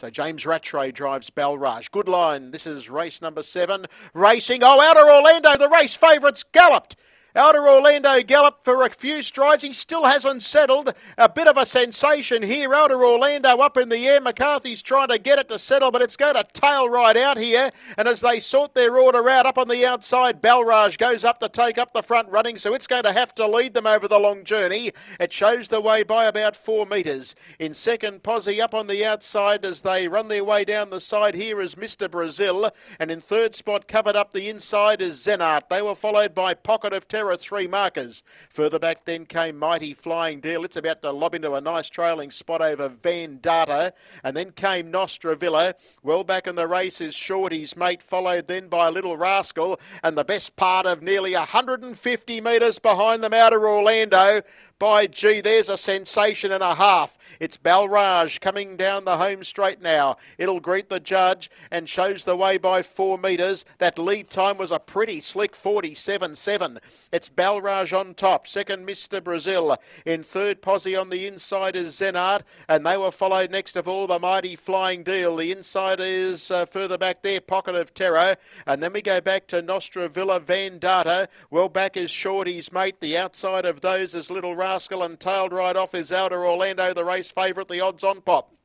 So James Rattray drives Balraj. Good line. This is race number seven. Racing. Oh, Outer Orlando, the race favourites galloped. Outer Orlando galloped for a few strides. He still hasn't settled. A bit of a sensation here. Outer Orlando up in the air. McCarthy's trying to get it to settle, but it's going to tail right out here. And as they sort their order out up on the outside, Balraj goes up to take up the front running, so it's going to have to lead them over the long journey. It shows the way by about four metres. In second, Posse up on the outside as they run their way down the side. Here is Mr. Brazil. And in third spot, covered up the inside, is Zennart. They were followed by Pocket of Terror three markers. Further back then came Mighty Flying Deal. It's about to lob into a nice trailing spot over Van Data. And then came Nostra Villa. Well back in the race is Shorty's mate, followed then by Little Rascal. And the best part of nearly 150 metres behind them out of Orlando. By gee, there's a sensation and a half. It's Balraj coming down the home straight now. It'll greet the judge and shows the way by four metres. That lead time was a pretty slick 47.7. It's Balraj on top. Second, Mr. Brazil. In third, Posse on the inside is Zennart. And they were followed next of all by Mighty Flying Deal. The inside is uh, further back there, Pocket of Terror. And then we go back to Nostra Villa Van Data. Well back is Shorty's mate. The outside of those is Little Rascal and tailed right off is Outer Orlando, the race favourite, the odds on pop.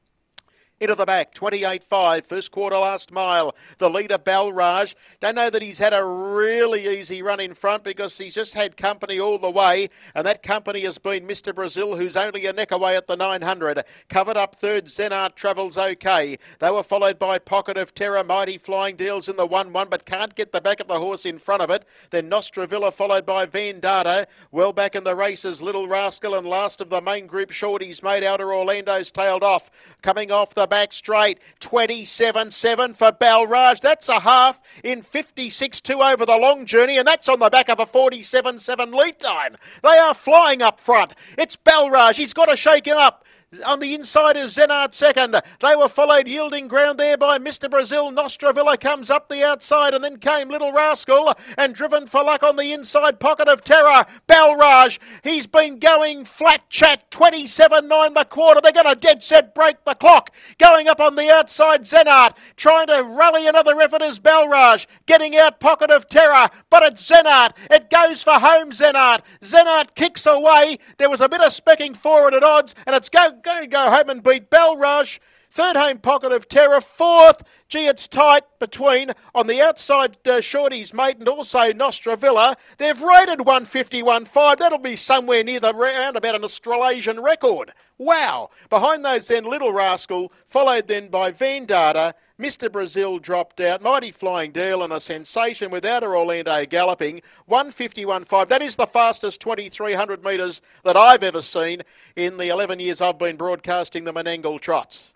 Into the back, 28.5, first quarter last mile. The leader, Balraj. Don't know that he's had a really easy run in front because he's just had company all the way, and that company has been Mr. Brazil, who's only a neck away at the 900. Covered up third, Zennart travels okay. They were followed by Pocket of Terror, Mighty Flying Deals in the 1 1, but can't get the back of the horse in front of it. Then Nostra Villa followed by Van. Well back in the races, Little Rascal, and last of the main group, Shorty's mate out of Orlando's tailed off. Coming off the back straight. 27 7 for Balraj. That's a half in 56 2 over the long journey, and that's on the back of a 47 7 lead time. They are flying up front. It's Balraj. He's got to shake him up. On the inside is Zennart second. They were followed yielding ground there by Mr. Brazil. Nostravilla comes up the outside and then came Little Rascal and driven for luck on the inside pocket of terror. Balraj, he's been going flat chat 27-9 the quarter. They're going to dead set break the clock. Going up on the outside Zennart trying to rally another effort is Balraj getting out pocket of terror but it's Zennart. It goes for home Zennart. Zennart kicks away. There was a bit of specking forward at odds and it's go going to go home and beat Balraj. Third home pocket of terror. Fourth, gee, it's tight between on the outside uh, Shorty's mate and also Nostra Villa. They've rated 151.5. That'll be somewhere near the round about an Australasian record. Wow. Behind those then Little Rascal, followed then by Van Data. Mr. Brazil dropped out. Mighty Flying Deal and a sensation without a Orlando galloping. 151.5. That is the fastest 2,300 metres that I've ever seen in the 11 years I've been broadcasting the Menangle Trots.